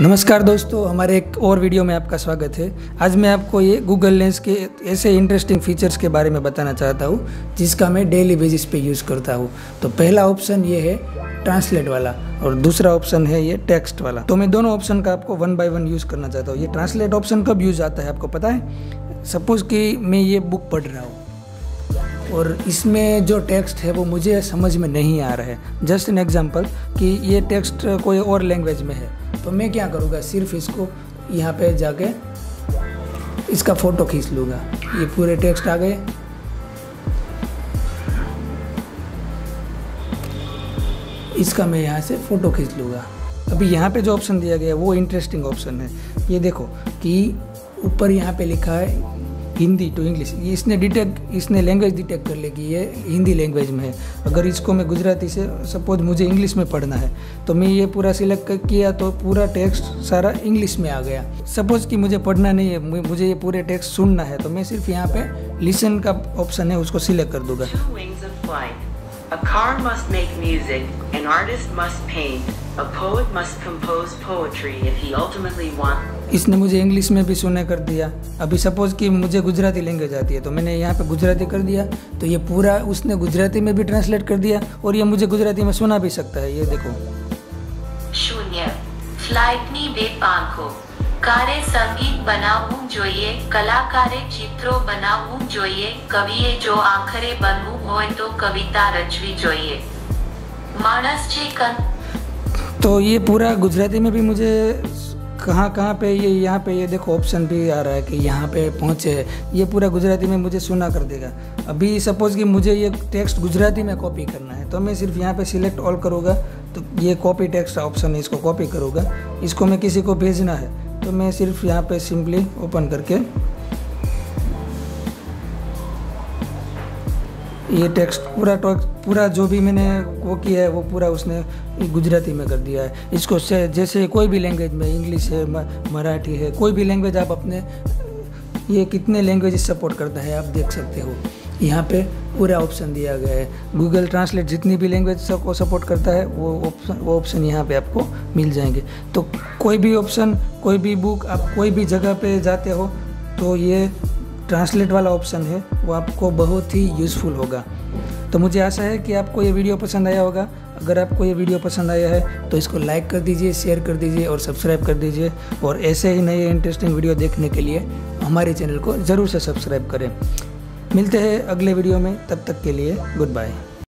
नमस्कार दोस्तों, हमारे एक और वीडियो में आपका स्वागत है। आज मैं आपको ये गूगल लेंस के ऐसे इंटरेस्टिंग फीचर्स के बारे में बताना चाहता हूँ, जिसका मैं डेली बेसिस पे यूज़ करता हूँ। तो पहला ऑप्शन ये है ट्रांसलेट वाला और दूसरा ऑप्शन है ये टेक्स्ट वाला। तो मैं दोनों ऑप्शन का आपको वन बाय वन यूज़ करना चाहता हूँ। ये ट्रांसलेट ऑप्शन कब यूज़ आता है आपको पता है? सपोज़ कि मैं ये बुक पढ़ रहा हूँ और इसमें जो टेक्स्ट है वो मुझे समझ में नहीं आ रहा है। जस्ट एन एग्ज़ाम्पल कि ये टेक्स्ट कोई और लैंग्वेज में है। तो मैं क्या करूँगा? सिर्फ़ इसको यहाँ पे जाके इसका फ़ोटो खींच लूँगा। ये पूरे टेक्स्ट आ गए। इसका मैं यहाँ से फ़ोटो खींच लूँगा। अभी यहाँ पे जो ऑप्शन दिया गया है वो इंटरेस्टिंग ऑप्शन है। ये देखो कि ऊपर यहाँ पे लिखा है हिंदी टू इंग्लिश ये इसने डिटेक्ट इसने लैंग्वेज डिटेक्ट कर लेगी ये हिंदी लैंग्वेज में है। अगर इसको मैं गुजराती से सपोज़ मुझे इंग्लिश में पढ़ना है तो मैं ये पूरा सिलेक्ट किया तो पूरा टेक्स्ट सारा इंग्लिश में आ गया। सपोज़ कि मुझे पढ़ना नहीं है मुझे ये पूरे टेक्स्ट सुनना है तो मैं सिर्फ़ यहाँ पे लिसन का ऑप्शन है, उसको सिलेक्ट कर दूँगा। A car must make music, an artist must paint, a poet must compose poetry if he ultimately wants. इसने मुझे इंग्लिश में भी सुने कर दिया। अभी सपोज़ कि मुझे गुजराती लैंग्वेज आती है तो मैंने यहाँ पे गुजराती कर दिया। तो ये पूरा उसने गुजराती में भी ट्रांसलेट कर दिया और ये मुझे गुजराती में सुना भी सकता है। ये देखो। शून्य। फ़्लाइट नी बे પાંખો કારે સંગીત બનાવવું જોઈએ કલાકારે ચિત્રો બનાવવું જોઈએ કવિએ જો આખરે બનવું હોય તો કવિતા રચવી જોઈએ માણસ જે કન तो ये पूरा गुजराती में भी मुझे कहाँ कहाँ पे ये यहाँ पे ये देखो ऑप्शन भी आ रहा है कि यहाँ पे पहुँचे ये पूरा गुजराती में मुझे सुना कर देगा अभी सपोज कि मुझे ये टेक्स्ट गुजराती में कॉपी करना है तो मैं सिर्फ यहाँ पे सिलेक्ट ऑल करूँगा तो ये कॉपी टेक्स्ट ऑप्शन है इसको कॉपी करूँगा इसको मैं किसी को भेजना है तो मैं सिर्फ़ यहाँ पे सिंपली ओपन करके ये टेक्स्ट, पूरा पूरा जो भी मैंने वो किया है, वो पूरा उसने गुजराती में कर दिया है। इसको से, जैसे कोई भी लैंग्वेज में इंग्लिश है मराठी है, कोई भी लैंग्वेज आप अपने, ये कितने लैंग्वेज सपोर्ट करता है, आप देख सकते हो। यहाँ पे पूरा ऑप्शन दिया गया है। गूगल ट्रांसलेट जितनी भी लैंग्वेज को सपोर्ट करता है, वो ऑप्शन वो ऑप्शन यहाँ पे आपको मिल जाएँगे। तो कोई भी ऑप्शन कोई भी बुक आप कोई भी जगह पे जाते हो तो ये ट्रांसलेट वाला ऑप्शन है, वो आपको बहुत ही यूज़फुल होगा। तो मुझे आशा है कि आपको ये वीडियो पसंद आया होगा। अगर आपको ये वीडियो पसंद आया है तो इसको लाइक कर दीजिए शेयर कर दीजिए और सब्सक्राइब कर दीजिए। और ऐसे ही नए इंटरेस्टिंग वीडियो देखने के लिए हमारे चैनल को ज़रूर से सब्सक्राइब करें। मिलते हैं अगले वीडियो में तब तक के लिए गुड बाय